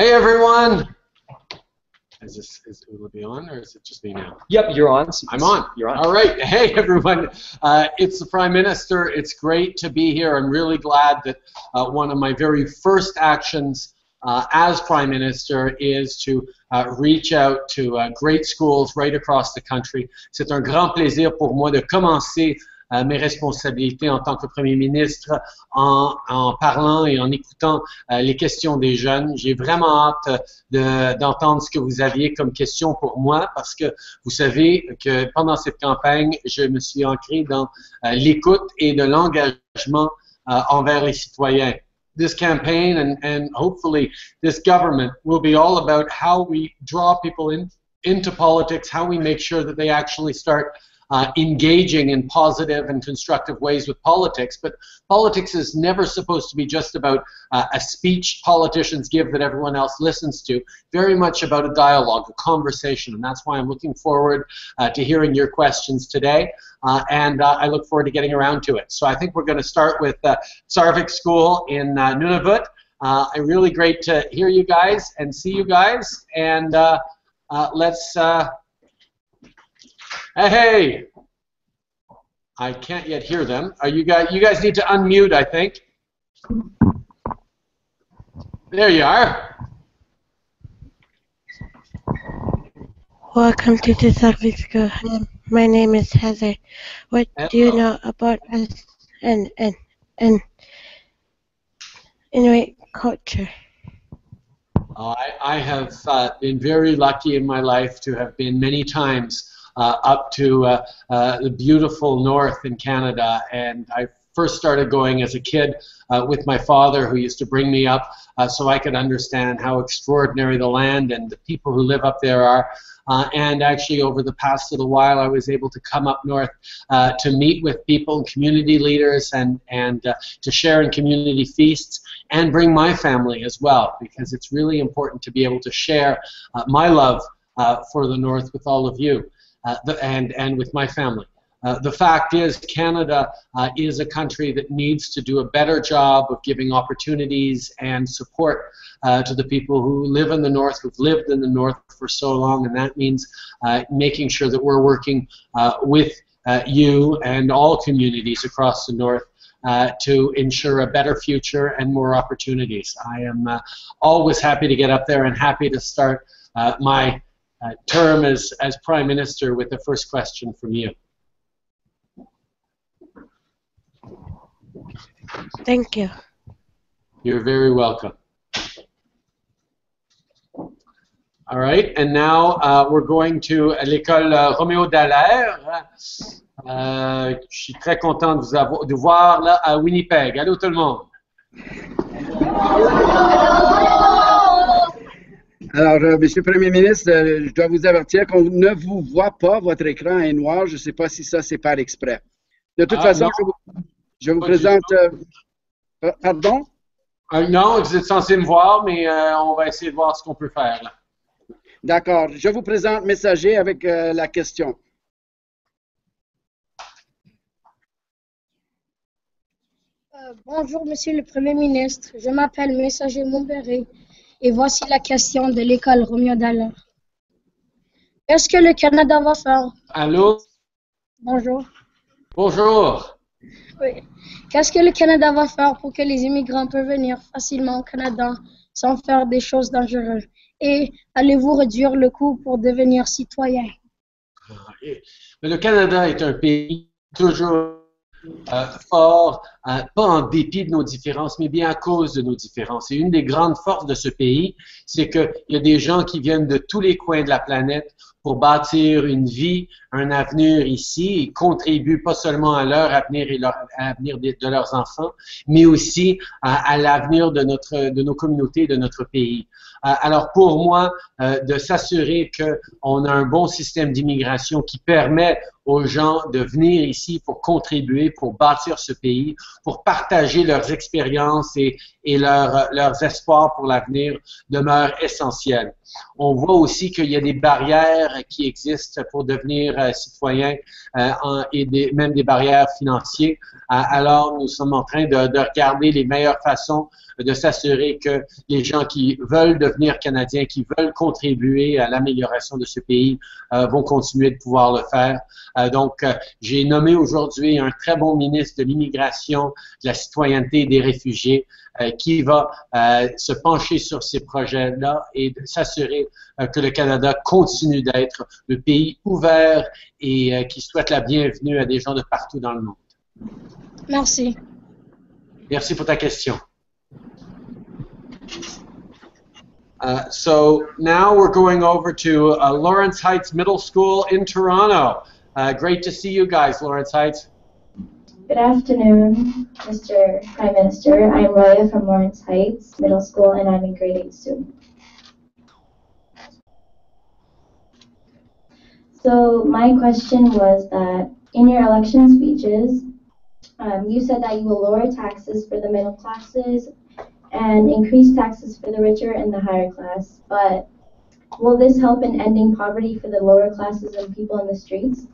Hey everyone! Is this is will it be on or is it just me now? Yep, you're on. I'm on. You're on. All right. Hey everyone. Uh, it's the Prime Minister. It's great to be here. I'm really glad that uh, one of my very first actions uh, as Prime Minister is to uh, reach out to uh, great schools right across the country. C'est un grand plaisir pour moi de commencer euh, mes responsabilités en tant que Premier ministre en, en parlant et en écoutant euh, les questions des jeunes. J'ai vraiment hâte de- d'entendre ce que vous aviez comme question pour moi parce que vous savez que pendant cette campagne, je me suis ancré dans euh, l'écoute et de l'engagement euh, envers les citoyens. This campaign and, and hopefully this government will be all about how we draw people in, into politics, how we make sure that they actually start uh, engaging in positive and constructive ways with politics. But politics is never supposed to be just about uh, a speech politicians give that everyone else listens to. Very much about a dialogue, a conversation, and that's why I'm looking forward uh, to hearing your questions today. Uh, and uh, I look forward to getting around to it. So I think we're going to start with uh, Sarvik School in Nunavut. Uh, really great to hear you guys and see you guys. And uh, uh, let's. Hey! I can't yet hear them. Are you guys? You guys need to unmute. I think. There you are. Welcome to the Sarvik school. My name is Heather. What do you know about us and and and Inuit culture? Uh, I, I have uh, been very lucky in my life to have been many times uh, up to uh, uh, the beautiful north in Canada, and I first started going as a kid uh, with my father, who used to bring me up uh, so I could understand how extraordinary the land and the people who live up there are. Uh, and actually, over the past little while, I was able to come up north uh, to meet with people and community leaders and, and uh, to share in community feasts and bring my family as well, because it's really important to be able to share uh, my love uh, for the North with all of you uh, the, and, and with my family. Uh, the fact is, Canada uh, is a country that needs to do a better job of giving opportunities and support uh, to the people who live in the North, who've lived in the North for so long, and that means uh, making sure that we're working uh, with uh, you and all communities across the North uh, to ensure a better future and more opportunities. I am uh, always happy to get up there and happy to start uh, my uh, term as, as Prime Minister with the first question from you. Thank you. You're very welcome. All right, and now uh, we're going to l'école Roméo Dallaire. Euh, je suis très content de vous avoir, de voir là à Winnipeg. Allô tout le monde. Alors, euh, Monsieur le Premier ministre, euh, je dois vous avertir qu'on ne vous voit pas. Votre écran est noir. Je ne sais pas si ça, c'est par exprès. De toute Ah, façon, non. je vous, je présente. euh, euh, pardon? Euh, non, vous êtes censé me voir, mais euh, on va essayer de voir ce qu'on peut faire. D'accord. Je vous présente Messager avec euh, la question. Euh, bonjour, Monsieur le Premier ministre. Je m'appelle Messager Montberry et voici la question de l'école Roméo Dallaire. Qu'est-ce que le Canada va faire? Allô? Bonjour. Bonjour. Oui. Qu'est-ce que le Canada va faire pour que les immigrants peuvent venir facilement au Canada sans faire des choses dangereuses? Et allez-vous réduire le coût pour devenir citoyen? Mais le Canada est un pays toujours euh, fort, euh, pas en dépit de nos différences, mais bien à cause de nos différences. Et une des grandes forces de ce pays, c'est qu'il y a des gens qui viennent de tous les coins de la planète pour bâtir une vie, un avenir ici et contribuent pas seulement à leur avenir et à l'avenir de, de leurs enfants, mais aussi à, à l'avenir de notre, de nos communautés, de notre pays. Euh, alors pour moi, euh, de s'assurer qu'on a un bon système d'immigration qui permet aux gens de venir ici pour contribuer, pour bâtir ce pays, pour partager leurs expériences et, et leur, leurs espoirs pour l'avenir demeurent essentiels. On voit aussi qu'il y a des barrières qui existent pour devenir euh, citoyen euh, et des, même des barrières financières. alors, nous sommes en train de, de regarder les meilleures façons de s'assurer que les gens qui veulent devenir Canadiens, qui veulent contribuer à l'amélioration de ce pays, euh, vont continuer de pouvoir le faire. Euh, donc, euh, j'ai nommé aujourd'hui un très bon ministre de l'immigration, de la citoyenneté et des réfugiés qui va se pencher sur ces projets-là et s'assurer que le Canada continue d'être le pays ouvert et qui souhaite la bienvenue à des gens de partout dans le monde. Merci. Merci pour ta question. Uh, so now we're going over to uh, Lawrence Heights Middle School in Toronto. Uh, great to see you guys, Lawrence Heights. Good afternoon, Mr. Prime Minister. I'm Roya from Lawrence Heights Middle School, and I'm in grade 8 student. So my question was that in your election speeches, um, you said that you will lower taxes for the middle classes and increase taxes for the richer and the higher class. But will this help in ending poverty for the lower classes and people in the streets?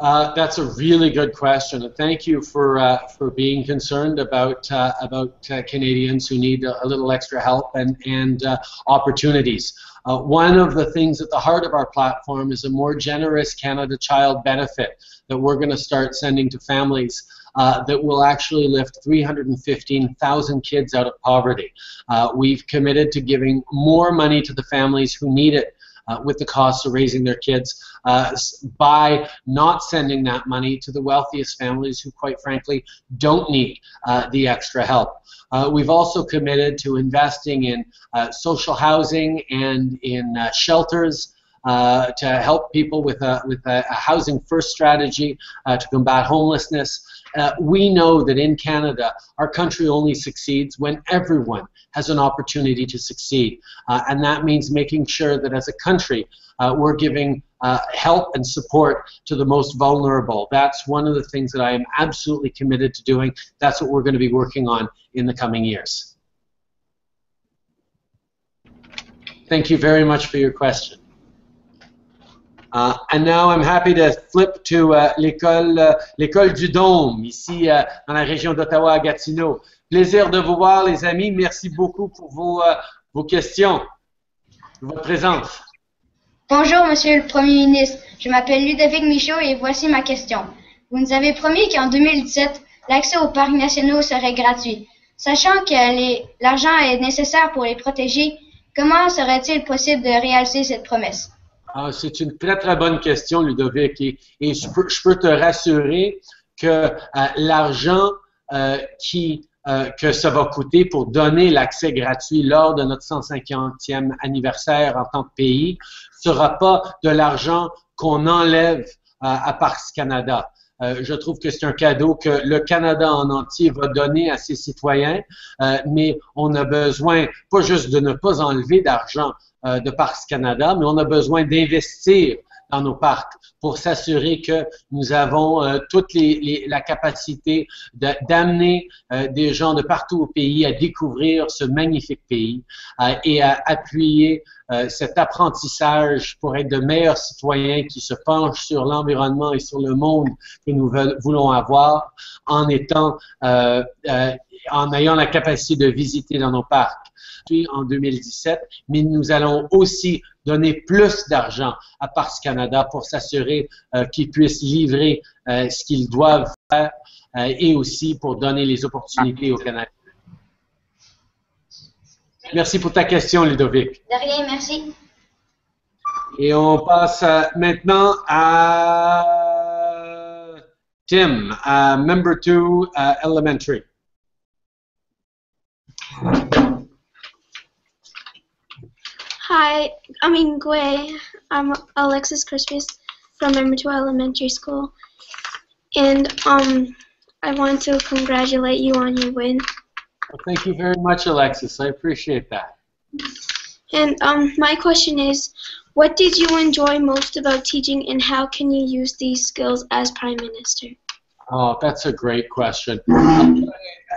Uh, that's a really good question, and thank you for uh, for being concerned about uh, about uh, Canadians who need a, a, little extra help and and uh, opportunities. One of the things at the heart of our platform is a more generous Canada Child benefit that we're going to start sending to families uh, that will actually lift 315,000 kids out of poverty. Uh, we've committed to giving more money to the families who need it uh, with the cost of raising their kids uh, by not sending that money to the wealthiest families who, quite frankly, don't need uh, the extra help. Uh, we've also committed to investing in uh, social housing and in uh, to help people with a, with a, housing first strategy to combat homelessness. Uh, we know that in Canada, our country only succeeds when everyone has an opportunity to succeed. Uh, and that means making sure that as a country, uh, we're giving uh, help and support to the most vulnerable. That's one of the things that I am absolutely committed to doing. That's what we're going to be working on in the coming years. Thank you very much for your question. Uh, and now I'm happy to flip to uh, l'école uh, l'école du Dôme, ici uh, dans la région d'Ottawa à Gatineau. Plaisir de vous voir, les amis. Merci beaucoup pour vos, uh, vos questions, votre présence. Bonjour, Monsieur le Premier ministre. Je m'appelle Ludovic Michaud et voici ma question. Vous nous avez promis qu'en 2017, l'accès aux parcs nationaux serait gratuit. Sachant que l'argent est nécessaire pour les protéger, comment serait-il possible de réaliser cette promesse? Ah, c'est une très, très bonne question, Ludovic. Et, je, peux, te rassurer que euh, l'argent euh, euh, que ça va coûter pour donner l'accès gratuit lors de notre 150e anniversaire en tant que pays sera pas de l'argent qu'on enlève à Parcs Canada. Je trouve que c'est un cadeau que le Canada en entier va donner à ses citoyens, mais on a besoin pas juste de ne pas enlever d'argent, euh, de Parcs Canada, mais on a besoin d'investir dans nos parcs pour s'assurer que nous avons euh, toute la capacité d'amener euh, des gens de partout au pays à découvrir ce magnifique pays euh, et à appuyer cet apprentissage pour être de meilleurs citoyens qui se penchent sur l'environnement et sur le monde que nous voulons avoir en étant en ayant la capacité de visiter dans nos parcs. En 2017, mais nous allons aussi donner plus d'argent à Parcs Canada pour s'assurer euh, qu'ils puissent livrer euh, ce qu'ils doivent faire euh, et aussi pour donner les opportunités au Canada. Merci pour ta question, Ludovic. De rien, merci. Et on passe maintenant à Tim, à Member 2 Elementary. Hi, I'm Ingwe. I'm Alexis Crispus from Emertua Elementary School. And um, I want to congratulate you on your win. Well, thank you very much, Alexis. I appreciate that. And um, my question is, what did you enjoy most about teaching and how can you use these skills as Prime Minister? Oh, that's a great question.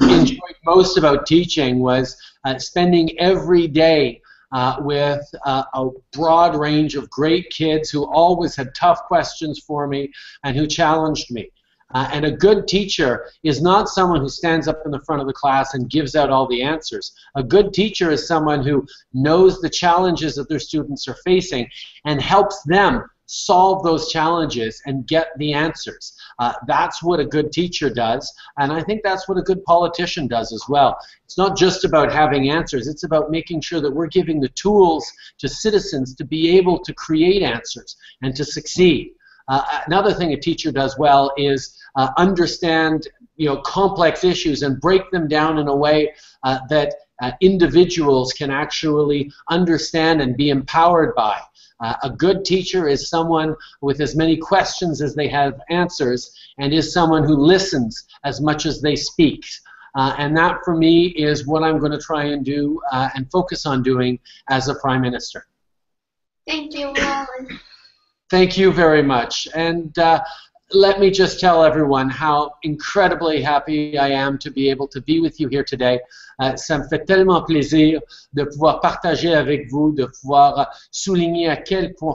enjoyed most about teaching was uh, spending every day uh, with uh, a broad range of great kids who always had tough questions for me and who challenged me. Uh, and a good teacher is not someone who stands up in the front of the class and gives out all the answers. A good teacher is someone who knows the challenges that their students are facing and helps them solve those challenges and get the answers. Uh, that's what a good teacher does, and I think that's what a good politician does as well. It's not just about having answers, it's about making sure that we're giving the tools to citizens to be able to create answers and to succeed. Uh, another thing a teacher does well is uh, understand you know complex issues and break them down in a way uh, that uh, individuals can actually understand and be empowered by. Uh, a good teacher is someone with as many questions as they have answers and is someone who listens as much as they speak. Uh, and that, for me, is what I'm going to try and do uh, and focus on doing as a Prime Minister. Thank you, Wallen. Thank you very much. And uh, let me just tell everyone how incredibly happy I am to be able to be with you here today. Uh, ça me fait tellement plaisir de pouvoir partager avec vous, de pouvoir souligner à quel point,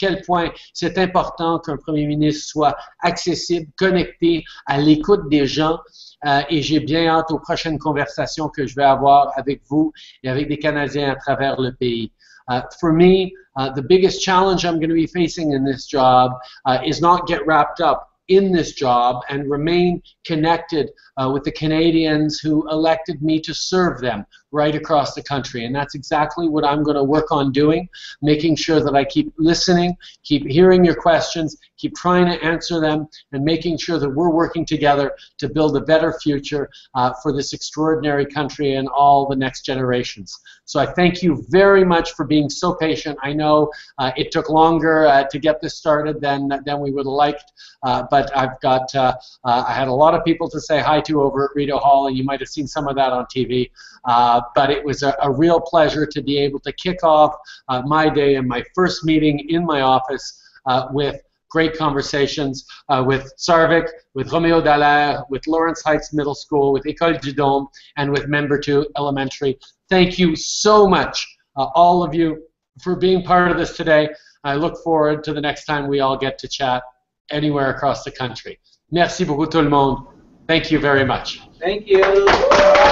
quel point c'est important qu'un premier ministre soit accessible, connecté, à l'écoute des gens. Euh, et j'ai bien hâte aux prochaines conversations que je vais avoir avec vous et avec des Canadiens à travers le pays. Uh, for me, uh, the biggest challenge I'm going to be facing in this job uh, is not get wrapped up in this job and remain connected uh, with the Canadians who elected me to serve them right across the country. And that's exactly what I'm going to work on doing, making sure that I keep listening, keep hearing your questions, keep trying to answer them, and making sure that we're working together to build a better future uh, for this extraordinary country and all the next generations. So I thank you very much for being so patient. I know uh, it took longer uh, to get this started than, than we would have liked, uh, but I've got, uh, uh, I had a lot of people to say hi to over at Rideau Hall, and you might have seen some of that on TV. Uh, but it was a, a, real pleasure to be able to kick off uh, my day and my first meeting in my office uh, with great conversations uh, with Sarvik, with Romeo Dallaire, with Lawrence Heights Middle School, with École du Dôme, and with Member 2 Elementary. Thank you so much, uh, all of you, for being part of this today. I look forward to the next time we all get to chat anywhere across the country. Merci beaucoup tout le monde. Thank you very much. Thank you.